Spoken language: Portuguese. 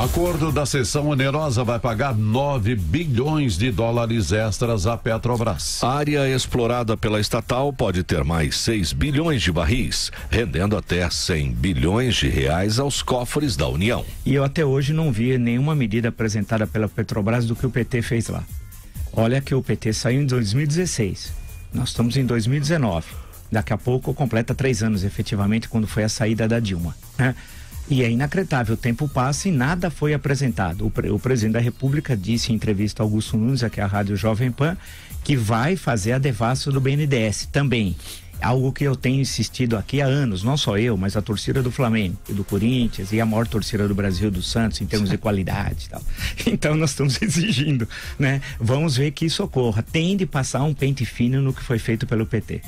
Acordo da sessão onerosa vai pagar 9 bilhões de dólares extras à Petrobras. A área explorada pela estatal pode ter mais 6 bilhões de barris, rendendo até 100 bilhões de reais aos cofres da União. E eu até hoje não vi nenhuma medida apresentada pela Petrobras do que o PT fez lá. Olha que o PT saiu em 2016. Nós estamos em 2019. Daqui a pouco completa três anos, efetivamente, quando foi a saída da Dilma. Né? E é inacreditável, o tempo passa e nada foi apresentado. O, pre, o presidente da República disse em entrevista a Augusto Nunes, aqui à Rádio Jovem Pan, que vai fazer a devassa do BNDES também. Algo que eu tenho insistido aqui há anos, não só eu, mas a torcida do Flamengo e do Corinthians e a maior torcida do Brasil, do Santos, em termos de qualidade e tal. Então nós estamos exigindo, né? Vamos ver que isso ocorra. Tem de passar um pente fino no que foi feito pelo PT.